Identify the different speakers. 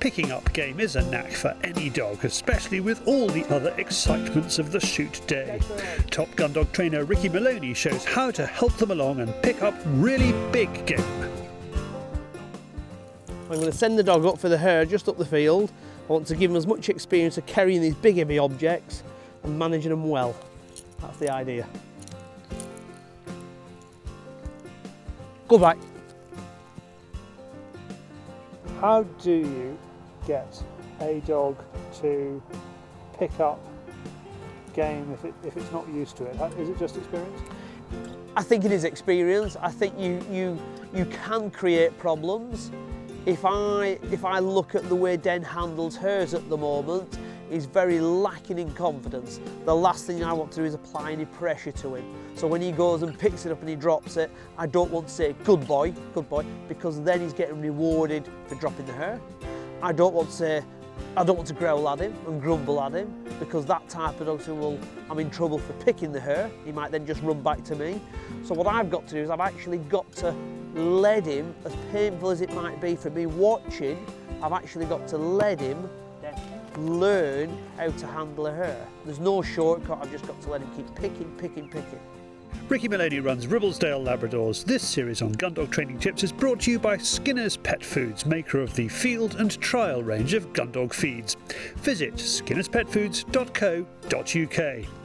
Speaker 1: Picking up game is a knack for any dog, especially with all the other excitements of the shoot day. Top gun dog trainer Ricky Moloney shows how to help them along and pick up really big game.
Speaker 2: I'm going to send the dog up for the herd just up the field. I want to give him as much experience of carrying these big heavy objects and managing them well. That's the idea. Go back.
Speaker 1: How do you get a dog to pick up game if, it, if it's not used to it? Is it just experience?
Speaker 2: I think it is experience. I think you, you, you can create problems. If I, if I look at the way Den handles hers at the moment, he's very lacking in confidence. The last thing I want to do is apply any pressure to him. So when he goes and picks it up and he drops it, I don't want to say, good boy, good boy, because then he's getting rewarded for dropping the hare. I don't want to say, I don't want to growl at him and grumble at him because that type of dog says, I'm in trouble for picking the hare. He might then just run back to me. So what I've got to do is I've actually got to lead him, as painful as it might be for me watching, I've actually got to lead him learn how to handle a hare. There's no shortcut, I've just got to let him keep picking, picking, picking.
Speaker 1: Ricky Moloney runs Ribblesdale Labradors. This series on gun dog training tips is brought to you by Skinner's Pet Foods, maker of the field and trial range of gun dog feeds. Visit skinnerspetfoods.co.uk.